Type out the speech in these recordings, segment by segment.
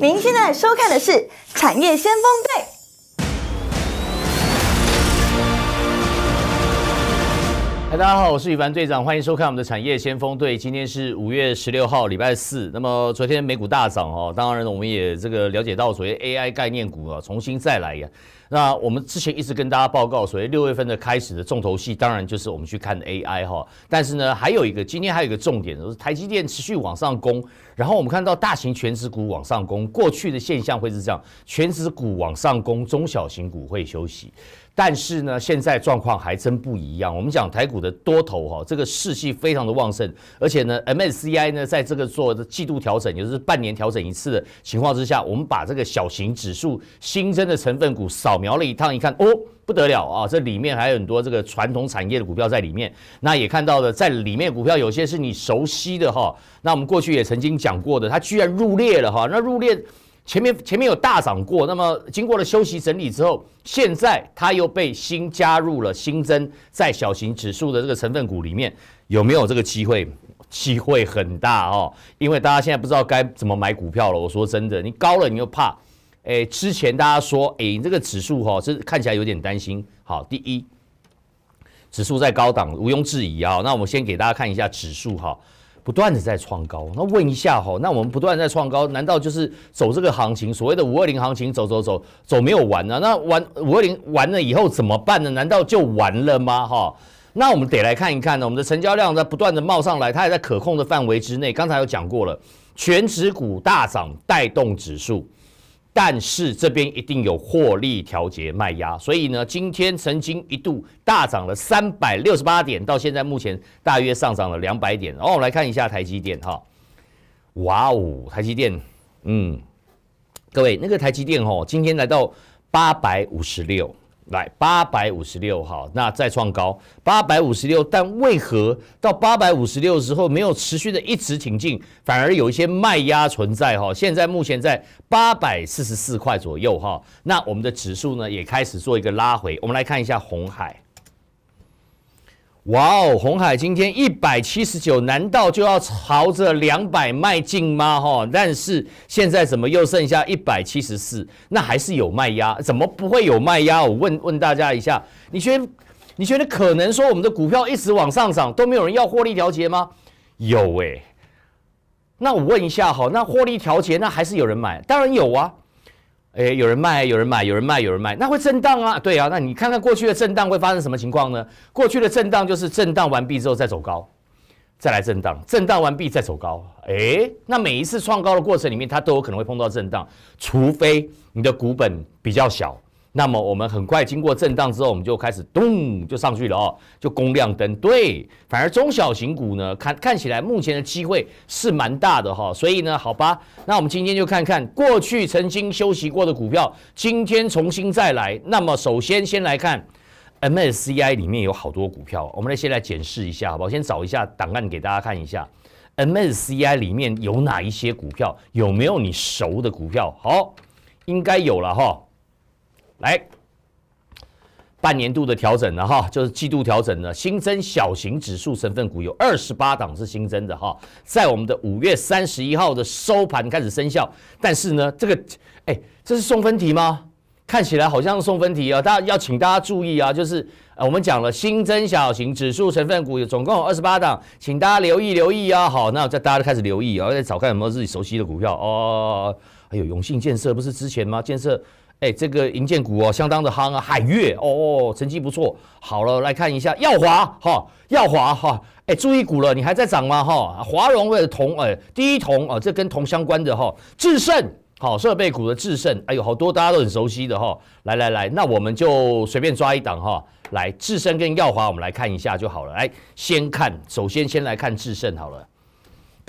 您现在收看的是《产业先锋队》。嗨，大家好，我是宇凡队长，欢迎收看我们的产业先锋队。今天是五月十六号，礼拜四。那么昨天美股大涨哦，当然我们也这个了解到所谓 AI 概念股啊，重新再来呀。那我们之前一直跟大家报告，所谓六月份的开始的重头戏，当然就是我们去看 AI 哈。但是呢，还有一个今天还有一个重点，就是台积电持续往上攻，然后我们看到大型全值股往上攻。过去的现象会是这样，全值股往上攻，中小型股会休息。但是呢，现在状况还真不一样。我们讲台股的多头哈，这个士气非常的旺盛，而且呢，MSCI 呢在这个做的季度调整，也就是半年调整一次的情况之下，我们把这个小型指数新增的成分股扫描了一趟，一看哦，不得了啊！这里面还有很多这个传统产业的股票在里面。那也看到了，在里面股票有些是你熟悉的哈。那我们过去也曾经讲过的，它居然入列了哈。那入列。前面前面有大涨过，那么经过了休息整理之后，现在它又被新加入了新增在小型指数的这个成分股里面，有没有这个机会？机会很大哦，因为大家现在不知道该怎么买股票了。我说真的，你高了你又怕，哎，之前大家说，哎，这个指数哈这看起来有点担心。好，第一，指数在高档，毋庸置疑啊。那我们先给大家看一下指数哈。不断的在创高，那问一下哈，那我们不断在创高，难道就是走这个行情？所谓的五二零行情走走走走没有完呢？那完五二零完了以后怎么办呢？难道就完了吗？哈，那我们得来看一看呢。我们的成交量在不断的冒上来，它也在可控的范围之内。刚才有讲过了，全指股大涨带动指数。但是这边一定有获利调节卖压，所以呢，今天曾经一度大涨了三百六十八点，到现在目前大约上涨了两百点。然后我们来看一下台积电哈，哇哦，台积电，嗯，各位那个台积电哦，今天来到八百五十六。来八百五十六哈，那再创高八百五十六，但为何到八百五十六之后没有持续的一直挺进，反而有一些卖压存在哈？现在目前在八百四十四块左右哈，那我们的指数呢也开始做一个拉回，我们来看一下红海。哇哦，红海今天一百七十九，难道就要朝着两百迈进吗？哈，但是现在怎么又剩下一百七十四？那还是有卖压？怎么不会有卖压？我问问大家一下，你觉得你觉得可能说我们的股票一直往上涨都没有人要获利调节吗？有哎，那我问一下哈，那获利调节那还是有人买？当然有啊。哎，有人卖，有人买，有人卖，有人卖，那会震荡啊？对啊，那你看看过去的震荡会发生什么情况呢？过去的震荡就是震荡完毕之后再走高，再来震荡，震荡完毕再走高。哎，那每一次创高的过程里面，它都有可能会碰到震荡，除非你的股本比较小。那么我们很快经过震荡之后，我们就开始咚就上去了哦，就供亮灯。对，反而中小型股呢，看看起来目前的机会是蛮大的哈。所以呢，好吧，那我们今天就看看过去曾经休息过的股票，今天重新再来。那么首先先来看 MSCI 里面有好多股票，我们来先来检视一下，好不好？先找一下档案给大家看一下，MSCI 里面有哪一些股票？有没有你熟的股票？好，应该有了哈。来，半年度的调整了哈，就是季度调整了，新增小型指数成分股有二十八档是新增的哈，在我们的五月三十一号的收盘开始生效，但是呢，这个哎，这是送分题吗？看起来好像送分题啊，大家要请大家注意啊，就是呃，我们讲了新增小型指数成分股有总共有二十八档，请大家留意留意啊。好，那在大家都开始留意啊，再找看有没有自己熟悉的股票哦。还有永信建设不是之前吗？建设。哎，这个银建股哦，相当的夯啊，海月哦哦，成绩不错。好了，来看一下耀华哈，耀华哈，哎，注意股了，你还在涨吗哈？华荣的铜，哎，第一铜啊，这跟铜相关的哈，智胜好，设备股的智胜，哎呦，好多大家都很熟悉的哈。来来来，那我们就随便抓一档哈，来智胜跟耀华，我们来看一下就好了。来，先看，首先先来看智胜好了。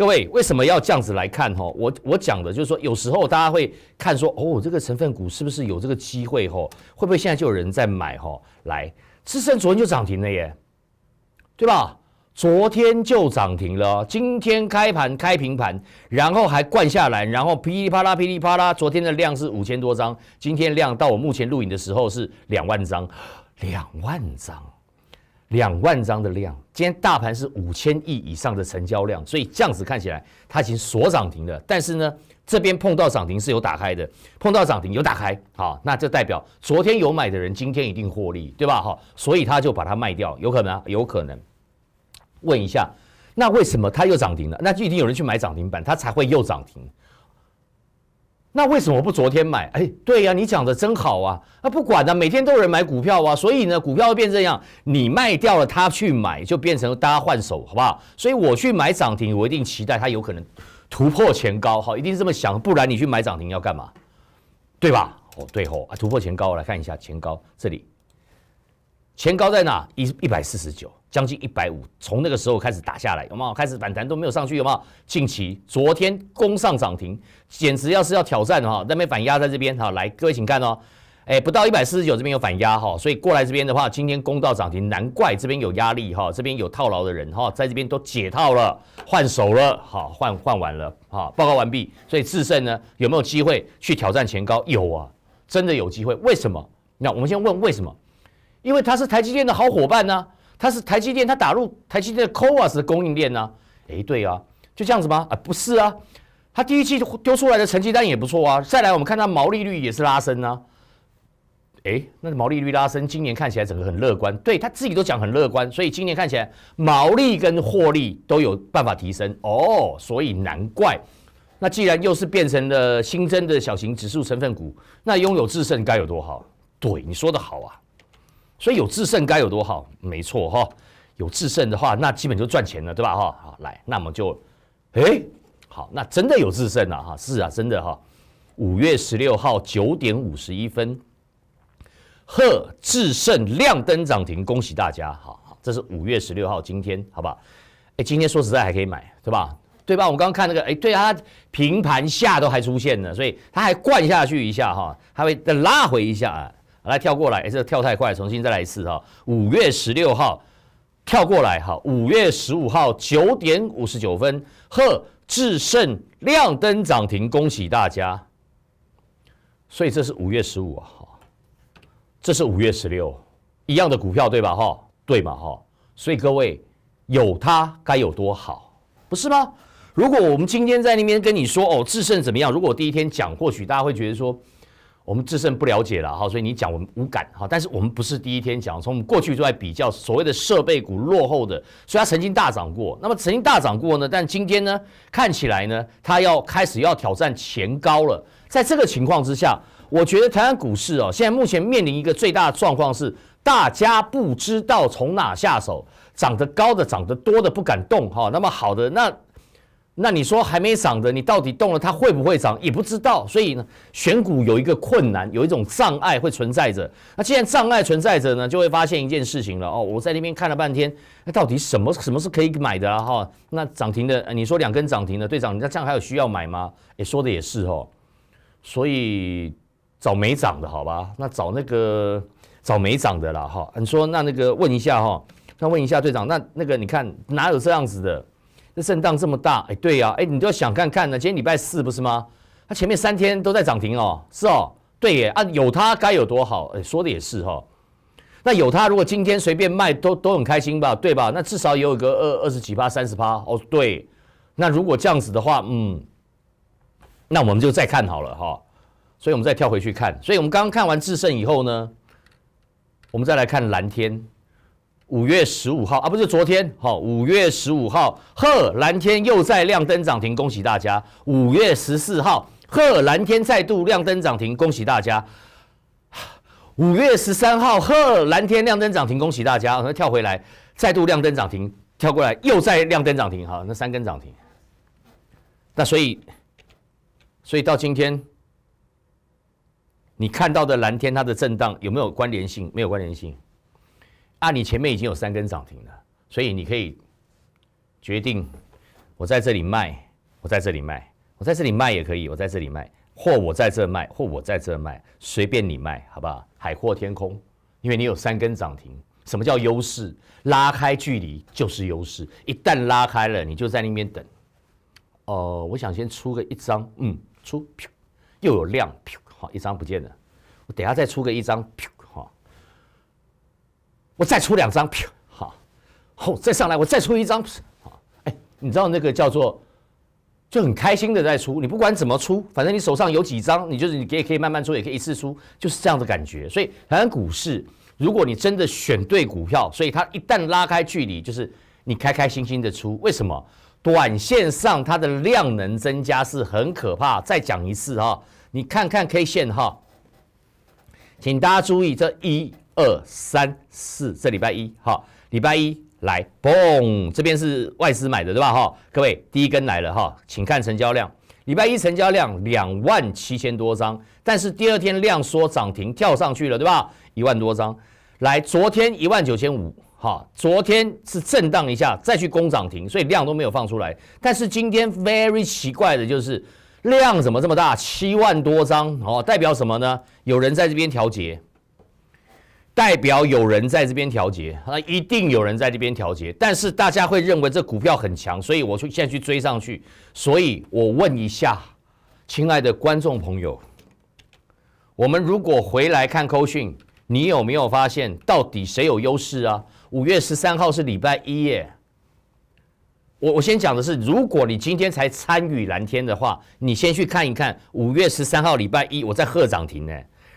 各位为什么要这样子来看哈？我我讲的就是说，有时候大家会看说，哦，这个成分股是不是有这个机会哈？会不会现在就有人在买哈？来，智胜昨天就涨停了耶，对吧？昨天就涨停了，今天开盘开平盘，然后还灌下来，然后噼里啪啦噼里啪啦，昨天的量是五千多张，今天量到我目前录影的时候是两万张，两万张。两万张的量，今天大盘是五千亿以上的成交量，所以这样子看起来它已经锁涨停了。但是呢，这边碰到涨停是有打开的，碰到涨停有打开，好，那这代表昨天有买的人今天一定获利，对吧？哈，所以他就把它卖掉，有可能，有可能。问一下，那为什么它又涨停了？那就一定有人去买涨停板，它才会又涨停。那为什么不昨天买？哎，对呀，你讲的真好啊！那不管了，每天都有人买股票啊，所以呢，股票变这样。你卖掉了，他去买，就变成大家换手，好不好？所以我去买涨停，我一定期待它有可能突破前高，好，一定是这么想，不然你去买涨停要干嘛？对吧？哦，对吼，啊，突破前高，来看一下前高这里，前高在哪？一一百四十九。将近一百五，从那个时候开始打下来，有没有？开始反弹都没有上去，有没有？近期昨天攻上涨停，简直要是要挑战哈，那边反压在这边哈，来各位请看哦，哎，不到一百四十九这边有反压哈，所以过来这边的话，今天攻到涨停，难怪这边有压力哈，这边有套牢的人哈，在这边都解套了，换手了，好换换完了，好报告完毕，所以智胜呢有没有机会去挑战前高？有啊，真的有机会，为什么？那我们先问为什么？因为它是台积电的好伙伴呢。它是台积电，它打入台积电的 CoWAS 的供应链呢？哎，对啊，就这样子吗？啊，不是啊，它第一季丢出来的成绩单也不错啊。再来，我们看它毛利率也是拉升啊。哎，那毛利率拉升，今年看起来整个很乐观。对他自己都讲很乐观，所以今年看起来毛利跟获利都有办法提升哦。所以难怪，那既然又是变成了新增的小型指数成分股，那拥有智胜该有多好？对，你说的好啊。所以有制胜该有多好？没错哈，有制胜的话，那基本就赚钱了，对吧？哈，好来，那么就，哎，好，那真的有制胜了哈，是啊，真的哈。五月十六号九点五十一分，贺制胜亮灯涨停，恭喜大家！好好，这是五月十六号，今天好不好？哎，今天说实在还可以买，对吧？对吧？我刚刚看那个，哎，对啊，平盘下都还出现了，所以它还灌下去一下哈，它会再拉回一下啊。来跳过来，这跳太快，重新再来一次哈。五月十六号跳过来哈，五月十五号九点五十九分，贺智胜亮灯涨停，恭喜大家。所以这是五月十五号，这是五月十六，一样的股票对吧？哈，对嘛？哈，所以各位有它该有多好，不是吗？如果我们今天在那边跟你说哦，智胜怎么样？如果第一天讲，或许大家会觉得说。我们自身不了解了哈，所以你讲我们无感哈。但是我们不是第一天讲，从我们过去就在比较所谓的设备股落后的，所以它曾经大涨过。那么曾经大涨过呢，但今天呢，看起来呢，它要开始要挑战前高了。在这个情况之下，我觉得台湾股市哦，现在目前面临一个最大的状况是，大家不知道从哪下手，涨得高的、涨得多的不敢动哈。那么好的那。那你说还没涨的，你到底动了它会不会涨也不知道，所以呢，选股有一个困难，有一种障碍会存在着。那既然障碍存在着呢，就会发现一件事情了哦。我在那边看了半天，那到底什么什么是可以买的啊？哈，那涨停的，你说两根涨停的，队长，那这样还有需要买吗？哎，说的也是哦。所以找没涨的好吧？那找那个找没涨的啦哈。你说那那个问一下哈，那问一下队长，那那个你看哪有这样子的？这震荡这么大，哎，对呀，哎，你都要想看看呢。今天礼拜四不是吗？它前面三天都在涨停哦，是哦，对耶，啊，有它该有多好，哎，说的也是哈。那有它，如果今天随便卖都都很开心吧，对吧？那至少也有个二二十几趴、三十趴哦，对。那如果这样子的话，嗯，那我们就再看好了哈。所以我们再跳回去看，所以我们刚刚看完智胜以后呢，我们再来看蓝天。五月十五号啊，不是昨天，好，五月十五号，呵蓝天又在亮灯涨停，恭喜大家。五月十四号，呵蓝天再度亮灯涨停，恭喜大家。五月十三号，呵蓝天亮灯涨停，恭喜大家。那跳回来，再度亮灯涨停，跳过来又再亮灯涨停，好，那三根涨停。那所以，所以到今天，你看到的蓝天它的震荡有没有关联性？没有关联性。啊，你前面已经有三根涨停了，所以你可以决定，我在这里卖，我在这里卖，我在这里卖也可以，我在这里卖，或我在这卖，或我在这卖，随便你卖，好不好？海阔天空，因为你有三根涨停。什么叫优势？拉开距离就是优势，一旦拉开了，你就在那边等。哦，我想先出个一张，嗯，出，又有量，好，一张不见了，我等下再出个一张，我再出两张，好，后再上来我再出一张，好，哎，你知道那个叫做就很开心的在出，你不管怎么出，反正你手上有几张，你就是你也可以慢慢出，也可以一次出，就是这样的感觉。所以台湾股市，如果你真的选对股票，所以它一旦拉开距离，就是你开开心心的出。为什么？短线上它的量能增加是很可怕。再讲一次哈，你看看 K 线哈，请大家注意，这一二三四，这礼拜一哈，礼拜一来，嘣，这边是外资买的对吧哈？各位，第一根来了哈，请看成交量，礼拜一成交量两万七千多张，但是第二天量缩涨停跳上去了对吧？一万多张，来，昨天一万九千五。好，昨天是震荡一下，再去攻涨停，所以量都没有放出来。但是今天 very 奇怪的就是量怎么这么大，七万多张哦，代表什么呢？有人在这边调节，代表有人在这边调节，那一定有人在这边调节。但是大家会认为这股票很强，所以我去现在去追上去。所以我问一下，亲爱的观众朋友，我们如果回来看扣讯，你有没有发现到底谁有优势啊？五月十三号是礼拜一耶，我我先讲的是，如果你今天才参与蓝天的话，你先去看一看五月十三号礼拜一我在贺涨停呢，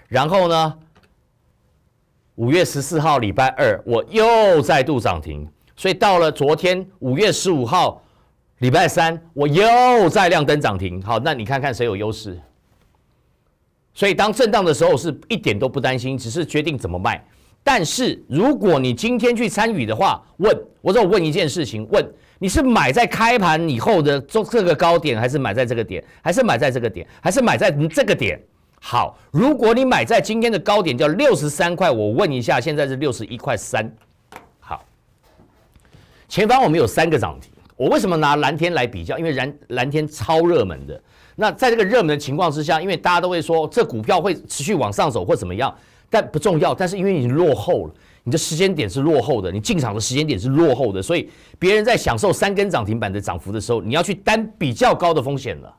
然后呢，五月十四号礼拜二我又再度涨停，所以到了昨天五月十五号礼拜三我又再亮灯涨停，好，那你看看谁有优势？所以当震荡的时候是一点都不担心，只是决定怎么卖。但是如果你今天去参与的话，问我说我问一件事情，问你是买在开盘以后的这这个高点，还是买在这个点，还是买在这个点，还是买在这个点？好，如果你买在今天的高点叫六十三块，我问一下，现在是六十一块三。好，前方我们有三个涨停，我为什么拿蓝天来比较？因为蓝蓝天超热门的。那在这个热门的情况之下，因为大家都会说这股票会持续往上走或怎么样。但不重要，但是因为你落后了，你的时间点是落后的，你进场的时间点是落后的，所以别人在享受三根涨停板的涨幅的时候，你要去担比较高的风险了。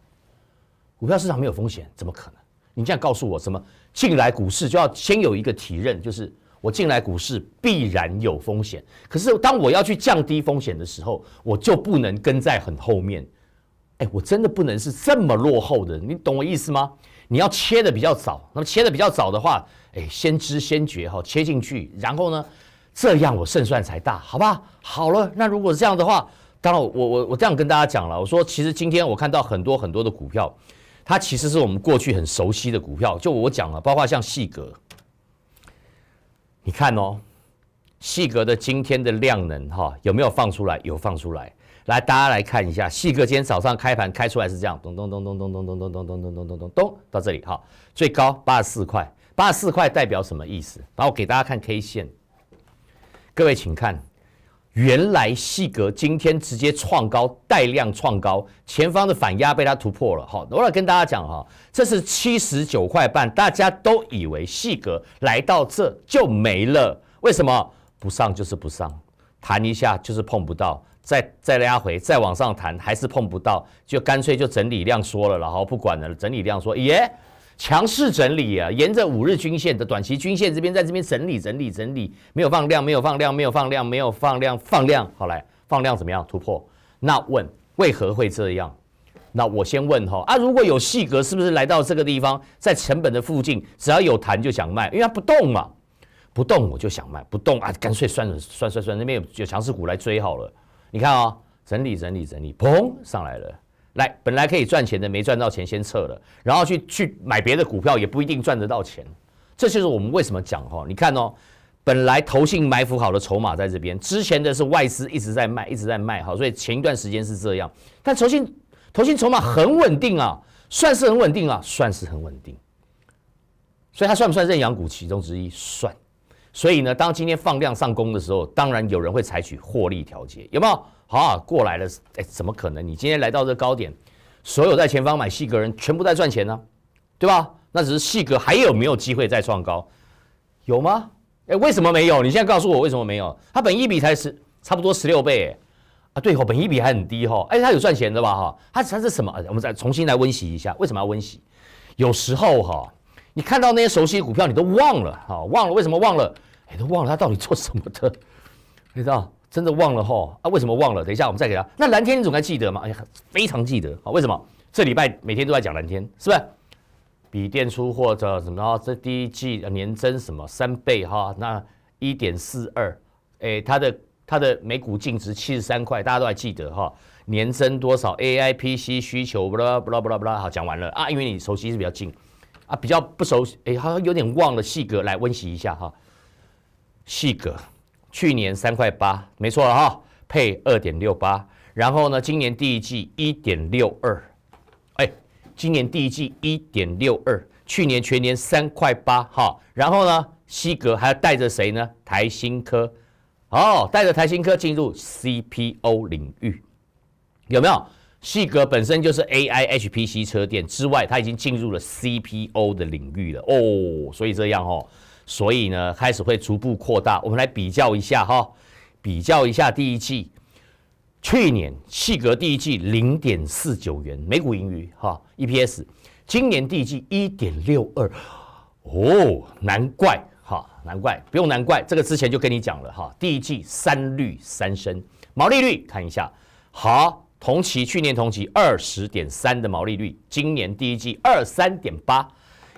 股票市场没有风险，怎么可能？你这样告诉我，什么进来股市就要先有一个体认，就是我进来股市必然有风险。可是当我要去降低风险的时候，我就不能跟在很后面。哎，我真的不能是这么落后的，你懂我意思吗？你要切的比较早，那么切的比较早的话。哎，先知先觉哈，切进去，然后呢，这样我胜算才大，好吧？好了，那如果是这样的话，当然我我我这样跟大家讲了，我说其实今天我看到很多很多的股票，它其实是我们过去很熟悉的股票，就我讲了，包括像细格，你看哦，细格的今天的量能哈有没有放出来？有放出来，来大家来看一下，细格今天早上开盘开出来是这样，咚咚咚咚咚咚咚咚咚咚咚咚咚咚到这里哈，最高八十四块。八十四块代表什么意思？然后给大家看 K 线，各位请看，原来细格今天直接创高，带量创高，前方的反压被它突破了。好，我来跟大家讲哈，这是七十九块半，大家都以为细格来到这就没了，为什么不上就是不上，弹一下就是碰不到，再再拉回，再往上弹还是碰不到，就干脆就整理量缩了，然后不管了，整理量说耶。强势整理啊，沿着五日均线的短期均线这边，在这边整理整理整理，没有放量，没有放量，没有放量，没有放量，放量，好来放量怎么样突破？那问为何会这样？那我先问哈啊，如果有细格，是不是来到这个地方，在成本的附近，只要有弹就想卖，因为它不动嘛，不动我就想卖，不动啊，干脆算了算算算，那边有有强势股来追好了。你看啊，整理整理整理，砰上来了。来，本来可以赚钱的没赚到钱，先撤了，然后去去买别的股票，也不一定赚得到钱。这就是我们为什么讲哈，你看哦，本来投信埋伏好的筹码在这边，之前的是外资一直在卖，一直在卖，好，所以前一段时间是这样。但投信投信筹码很稳定啊，算是很稳定啊，算是很稳定。所以它算不算认养股其中之一？算。所以呢，当今天放量上攻的时候，当然有人会采取获利调节，有没有？好，过来了，哎，怎么可能？你今天来到这高点，所有在前方买细格人全部在赚钱呢，对吧？那只是细格还有没有机会再创高？有吗？哎，为什么没有？你现在告诉我为什么没有？它本一比才十，差不多十六倍，啊，对哦，本一比还很低哈，哎，它有赚钱的吧？哈，它它是什么？我们再重新来温习一下，为什么要温习？有时候哈，你看到那些熟悉的股票，你都忘了，哈，忘了为什么忘了？哎，都忘了它到底做什么的，你知道？真的忘了哈啊？为什么忘了？等一下我们再给他。那蓝天你总该记得嘛？哎呀，非常记得啊！为什么？这礼拜每天都在讲蓝天，是不是？笔电出或者什么？这第一季年增什么三倍哈？那一点四二，哎，它的它的每股净值七十三块，大家都还记得哈？年增多少？AI PC 需求不啦不啦不啦不啦，好讲完了啊！因为你熟悉是比较近啊，比较不熟悉，哎，好像有点忘了细格，来温习一下哈。细格去年三块八，没错了哈，配二点六八，然后呢，今年第一季一点六二，哎，今年第一季一点六二，去年全年三块八哈，然后呢，西格还要带着谁呢？台新科，哦，带着台新科进入 CPO 领域。有没有？细格本身就是 AI HPC 车电之外，它已经进入了 CPO 的领域了哦。所以这样哦，所以呢，开始会逐步扩大。我们来比较一下哈，比较一下第一季，去年气格第一季零点四九元每股盈余哈 EPS，今年第一季一点六二哦，难怪哈，难怪不用难怪，这个之前就跟你讲了哈，第一季三率三升，毛利率看一下好。同期去年同期二十点三的毛利率，今年第一季二三点八，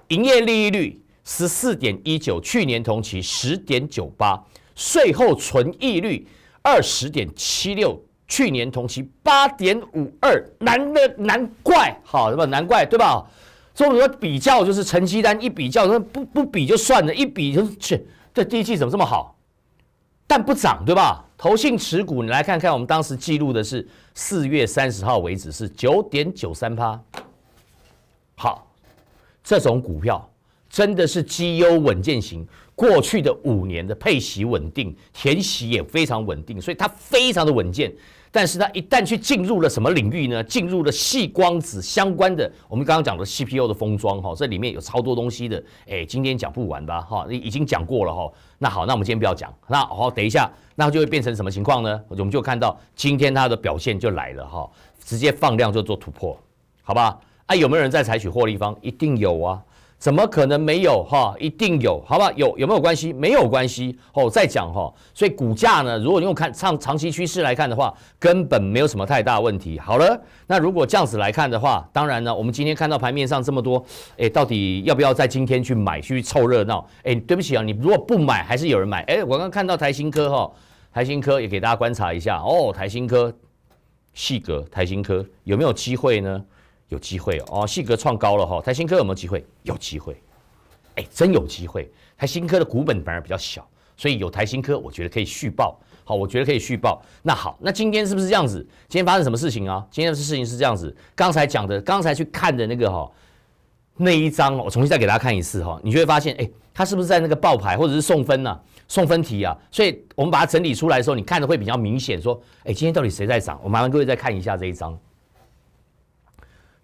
营业利率十四点一九，去年同期十点九八，税后存益率二十点七六，去年同期八点五二，难的难怪，好，对吧？难怪，对吧？所以说比较就是成绩单一比较，那不不比就算了，一比就是去，这第一季怎么这么好？但不涨，对吧？投信持股，你来看看，我们当时记录的是四月三十号为止是九点九三趴。好，这种股票真的是绩优稳健型，过去的五年的配息稳定，填息也非常稳定，所以它非常的稳健。但是它一旦去进入了什么领域呢？进入了细光子相关的，我们刚刚讲的 CPU 的封装哈，这里面有超多东西的。哎，今天讲不完吧？哈，已经讲过了哈。那好，那我们今天不要讲。那好，等一下，那就会变成什么情况呢？我们就看到今天它的表现就来了哈，直接放量就做突破，好吧？啊，有没有人在采取获利方？一定有啊。怎么可能没有哈？一定有，好不好？有有没有关系？没有关系哦。再讲哈，所以股价呢，如果用看长长期趋势来看的话，根本没有什么太大问题。好了，那如果这样子来看的话，当然呢，我们今天看到盘面上这么多，哎，到底要不要在今天去买去凑热闹？哎，对不起啊，你如果不买，还是有人买。哎，我刚看到台新科哈，台新科也给大家观察一下哦，台新科细格，台新科有没有机会呢？有机会哦，细格创高了哈，台新科有没有机会？有机会，哎，真有机会。台新科的股本反而比较小，所以有台新科，我觉得可以续报。好，我觉得可以续报。那好，那今天是不是这样子？今天发生什么事情啊？今天的事情是这样子，刚才讲的，刚才去看的那个哈，那一张，我重新再给大家看一次哈，你就会发现，哎，它是不是在那个爆牌或者是送分呢？送分题啊？所以我们把它整理出来的时候，你看的会比较明显，说，哎，今天到底谁在涨？我麻烦各位再看一下这一张。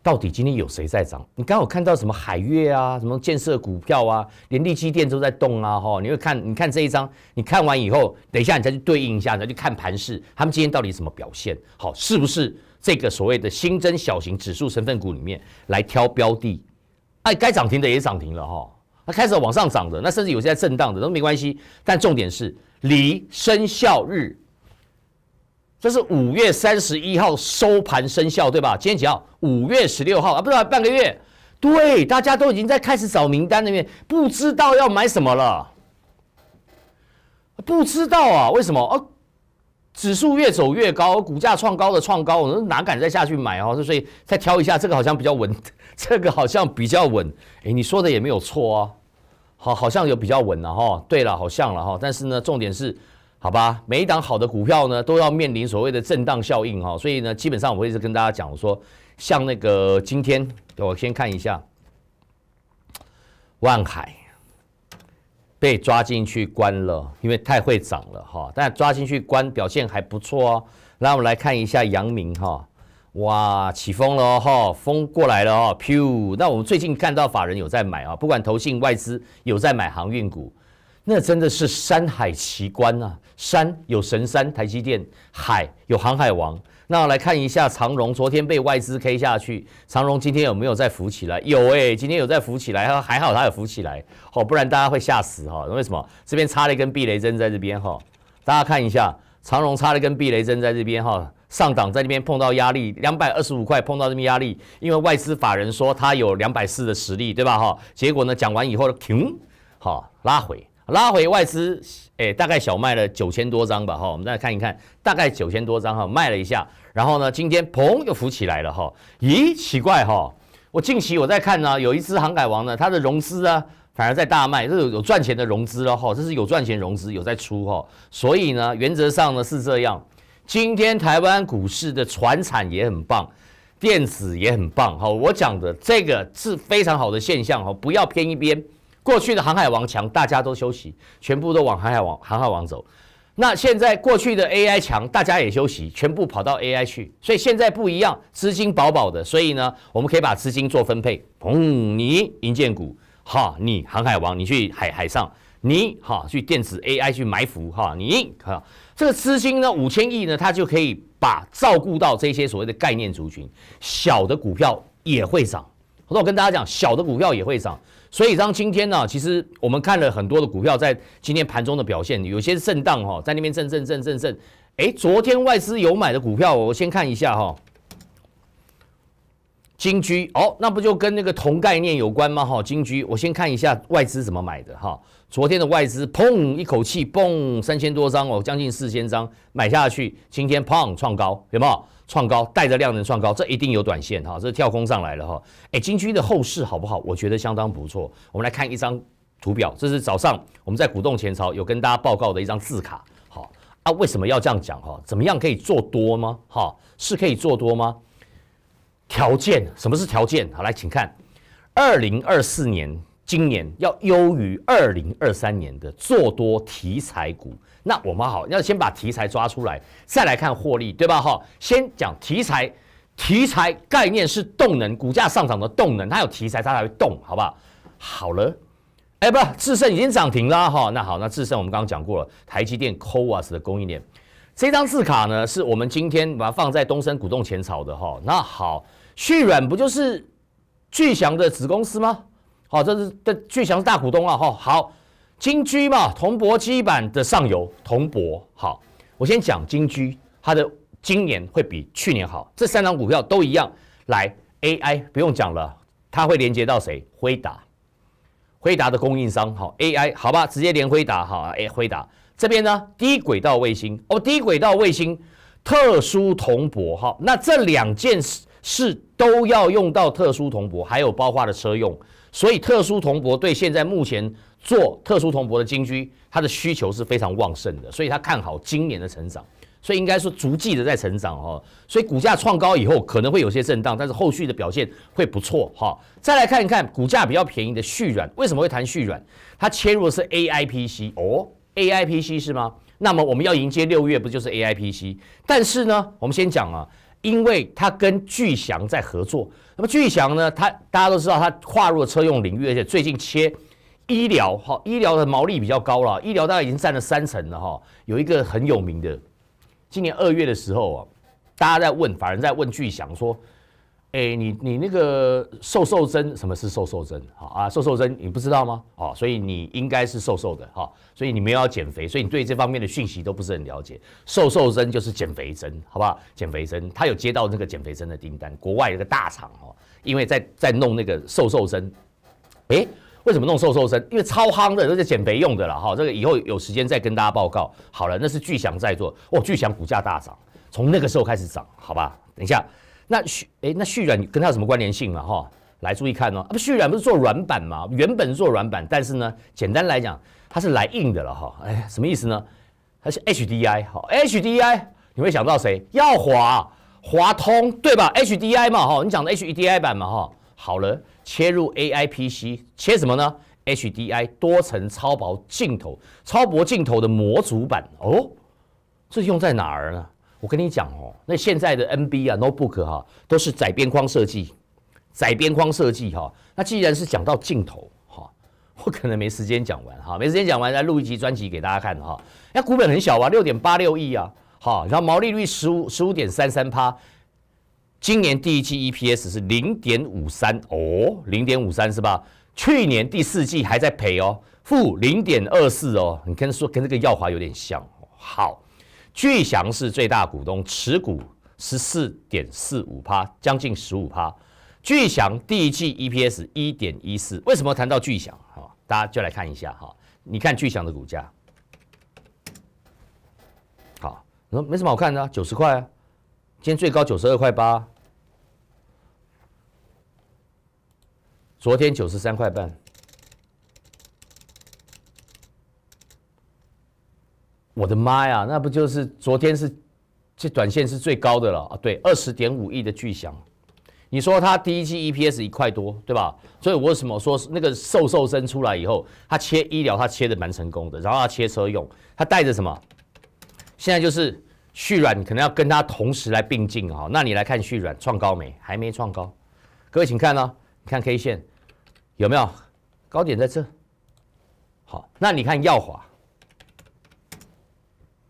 到底今天有谁在涨？你刚好看到什么海月啊，什么建设股票啊，连利基电都在动啊，哈！你会看，你看这一张，你看完以后，等一下你再去对应一下，再去看盘势，他们今天到底什么表现？好，是不是这个所谓的新增小型指数成分股里面来挑标的？哎，该涨停的也涨停了哈，它开始往上涨的，那甚至有些在震荡的都没关系，但重点是离生效日。这是五月三十一号收盘生效，对吧？今天几号？五月十六号啊，不知道半个月。对，大家都已经在开始找名单那边，不知道要买什么了。不知道啊？为什么？哦，指数越走越高，股价创高的创高，我哪敢再下去买哦？所以再挑一下，这个好像比较稳，这个好像比较稳。哎，你说的也没有错啊，好，好像有比较稳了哈。对了，好像了哈。但是呢，重点是。好吧，每一档好的股票呢，都要面临所谓的震荡效应哈，所以呢，基本上我一直跟大家讲说，像那个今天，我先看一下，万海被抓进去关了，因为太会涨了哈，但抓进去关表现还不错哦。那，我们来看一下阳明哈，哇，起风了哈，风过来了哦，噗，那我们最近看到法人有在买啊，不管投信外资有在买航运股。那真的是山海奇观啊！山有神山台积电，海有航海王。那来看一下长荣，昨天被外资 K 下去，长荣今天有没有再浮起来？有哎，今天有再浮起来，还好它有浮起来，哦，不然大家会吓死哈。为什么？这边插了一根避雷针在这边哈，大家看一下，长荣插了一根避雷针在这边哈，上档在那边碰到压力，两百二十五块碰到这边压力，因为外资法人说它有两百四的实力，对吧哈？结果呢讲完以后停，好拉回。拉回外资，诶，大概小卖了九千多张吧，哈，我们再看一看，大概九千多张哈，卖了一下，然后呢，今天砰又浮起来了哈，咦，奇怪哈，我近期我在看呢，有一只航海王呢，它的融资啊，反而在大卖，这是有赚钱的融资了哈，这是有赚钱融资有在出哈，所以呢，原则上呢是这样，今天台湾股市的船产也很棒，电子也很棒，哈，我讲的这个是非常好的现象哈，不要偏一边。过去的航海王强，大家都休息，全部都往航海王航海王走。那现在过去的 AI 强，大家也休息，全部跑到 AI 去。所以现在不一样，资金饱饱的，所以呢，我们可以把资金做分配。嗯，你银建股，哈，你航海王，你去海海上，你哈去电子 AI 去埋伏，哈，你哈这个资金呢，五千亿呢，它就可以把照顾到这些所谓的概念族群，小的股票也会涨。我跟大家讲，小的股票也会涨。所以，当今天呢，其实我们看了很多的股票在今天盘中的表现，有些震荡哈，在那边震震震震震。哎，昨天外资有买的股票，我先看一下哈。金居哦，那不就跟那个同概念有关吗？哈，金居，我先看一下外资怎么买的哈。昨天的外资砰一口气嘣三千多张哦，将近四千张买下去，今天砰创高，有没有？创高带着量能创高，这一定有短线哈，这是跳空上来了哈。哎，金居的后市好不好？我觉得相当不错。我们来看一张图表，这是早上我们在股动前朝有跟大家报告的一张字卡。好啊，为什么要这样讲哈？怎么样可以做多吗？哈，是可以做多吗？条件，什么是条件？好，来，请看二零二四年。今年要优于二零二三年的做多题材股，那我们好要先把题材抓出来，再来看获利，对吧？哈，先讲题材，题材概念是动能，股价上涨的动能，它有题材它才会动，好不好？好了，哎，不，智胜已经涨停了哈。那好，那智胜我们刚刚讲过了，台积电 CoWAS 的供应链，这张字卡呢是我们今天把它放在东升股动前草的哈。那好，旭软不就是巨翔的子公司吗？好，这是这巨强是大股东啊！哈，好，金居嘛，铜箔基板的上游，铜箔。好，我先讲金居，它的今年会比去年好。这三张股票都一样。来，AI 不用讲了，它会连接到谁？辉达，辉达的供应商。好，AI 好吧，直接连辉达。好，哎，辉达这边呢，低轨道卫星哦，低轨道卫星，特殊铜箔。好，那这两件事是都要用到特殊铜箔，还有包括的车用。所以特殊铜箔对现在目前做特殊铜箔的金居，它的需求是非常旺盛的，所以他看好今年的成长，所以应该说逐季的在成长哦。所以股价创高以后可能会有些震荡，但是后续的表现会不错哈。再来看一看股价比较便宜的旭软，为什么会谈旭软？它切入的是 AIPC 哦，AIPC 是吗？那么我们要迎接六月，不就是 AIPC？但是呢，我们先讲啊。因为他跟巨翔在合作，那么巨翔呢，他大家都知道，他跨入了车用领域，而且最近切医疗，哈，医疗的毛利比较高了，医疗大概已经占了三成了，哈。有一个很有名的，今年二月的时候啊，大家在问，法人在问巨翔说。哎，你你那个瘦瘦针，什么是瘦瘦针？好啊，瘦瘦针你不知道吗？哦，所以你应该是瘦瘦的哈，所以你没有要减肥，所以你对这方面的讯息都不是很了解。瘦瘦针就是减肥针，好不好？减肥针，他有接到那个减肥针的订单，国外一个大厂哦，因为在在弄那个瘦瘦针。哎，为什么弄瘦瘦针？因为超夯的，都是减肥用的了哈。这个以后有时间再跟大家报告。好了，那是巨翔在做哦，巨翔股价大涨，从那个时候开始涨，好吧？等一下。那旭哎，那旭软跟它有什么关联性嘛？哈，来注意看哦。不，旭软不是做软板嘛？原本是做软板，但是呢，简单来讲，它是来硬的了哈。哎，什么意思呢？它是 HDI 哈，HDI 你会想到谁？耀华、华通对吧？HDI 嘛哈，你讲的 HDI 版嘛哈。好了，切入 AIPC，切什么呢？HDI 多层超薄镜头，超薄镜头的模组板哦，这用在哪儿呢？我跟你讲哦，那现在的 NB 啊，notebook 哈，都是窄边框设计，窄边框设计哈。那既然是讲到镜头哈，我可能没时间讲完哈，没时间讲完再录一集专辑给大家看哈。那股本很小啊，六点八六亿啊，好，然后毛利率十五十五点三三趴，今年第一季 EPS 是零点五三哦，零点五三是吧？去年第四季还在赔哦，负零点二四哦，你跟说跟这个耀华有点像哦，好。巨祥是最大股东，持股十四点四五趴，将近十五趴。巨祥第一季 EPS 一点一四，为什么谈到巨祥？哈，大家就来看一下哈。你看巨祥的股价，好，你说没什么好看的，九十块啊，今天最高九十二块八，昨天九十三块半。我的妈呀，那不就是昨天是这短线是最高的了啊？对，二十点五亿的巨响，你说它第一季 EPS 一块多，对吧？所以我为什么说那个瘦瘦身出来以后，他切医疗，他切的蛮成功的，然后他切车用，他带着什么？现在就是续软可能要跟它同时来并进啊。那你来看续软创高没？还没创高，各位请看呢，你看 K 线有没有高点在这？好，那你看耀华。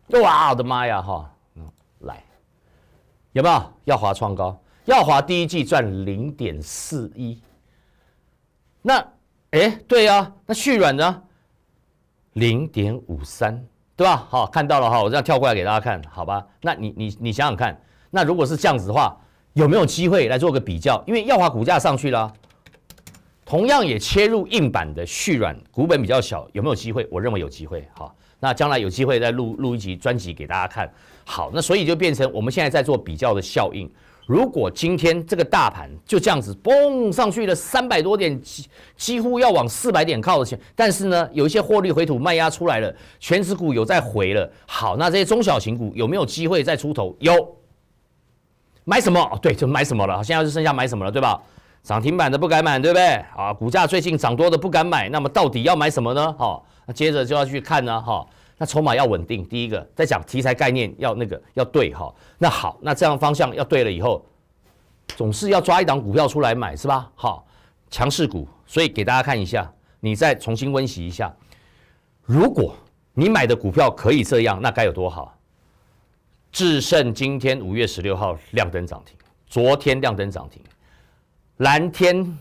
哇，我的妈呀！哈，来，有没有耀华创高？耀华第一季赚零点四一，那，哎，对呀，那续软呢？零点五三，对吧？好，看到了哈，我这样跳过来给大家看，好吧？那你你你想想看，那如果是这样子的话，有没有机会来做个比较？因为耀华股价上去了，同样也切入硬板的续软，股本比较小，有没有机会？我认为有机会，哈。那将来有机会再录录一集专辑给大家看。好，那所以就变成我们现在在做比较的效应。如果今天这个大盘就这样子嘣上去了三百多点，几几乎要往四百点靠的前，但是呢，有一些获利回吐卖压出来了，全指股有在回了。好，那这些中小型股有没有机会再出头？有，买什么？对，就买什么了。现在就剩下买什么了，对吧？涨停板的不敢买，对不对？啊，股价最近涨多的不敢买，那么到底要买什么呢？好。那接着就要去看呢，哈，那筹码要稳定。第一个在讲题材概念要那个要对哈。那好，那这样方向要对了以后，总是要抓一档股票出来买是吧？好，强势股。所以给大家看一下，你再重新温习一下。如果你买的股票可以这样，那该有多好？智胜今天五月十六号亮灯涨停，昨天亮灯涨停，蓝天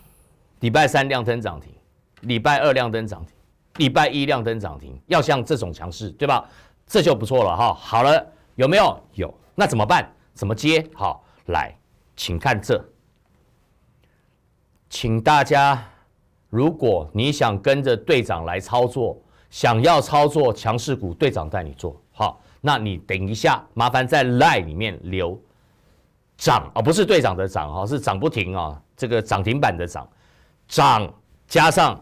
礼拜三亮灯涨停，礼拜二亮灯涨停。礼拜一亮灯涨停，要像这种强势，对吧？这就不错了哈。好了，有没有？有。那怎么办？怎么接？好，来，请看这。请大家，如果你想跟着队长来操作，想要操作强势股，队长带你做好。那你等一下，麻烦在 line 里面留涨啊，不是队长的涨哈，是涨不停啊，这个涨停板的涨，涨加上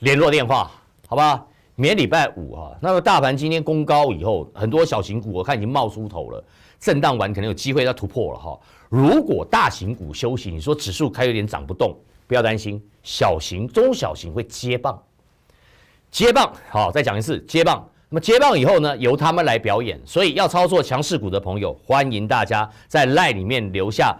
联络电话。好吧，明天礼拜五哈，那么大盘今天攻高以后，很多小型股我看已经冒出头了，震荡完可能有机会要突破了哈。如果大型股休息，你说指数开有点涨不动，不要担心，小型、中小型会接棒，接棒好，再讲一次接棒。那么接棒以后呢，由他们来表演。所以要操作强势股的朋友，欢迎大家在赖里面留下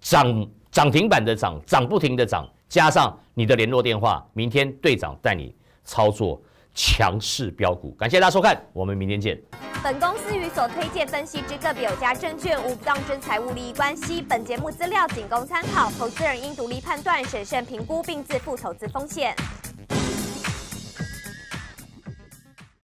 涨涨停板的涨，涨不停的涨，加上你的联络电话，明天队长带你。操作强势标股，感谢大家收看，我们明天见。本公司与所推荐分析之个别有价证券无不当之财务利益关系，本节目资料仅供参考，投资人应独立判断、审慎评估并自负投资风险。